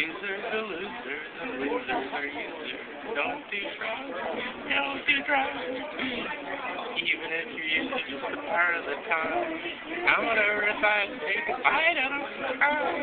Users are losers, and losers are users. Don't do drugs, don't do drugs. Even if you use it just a part of the time. I'm gonna recite, and take a bite out of the pie.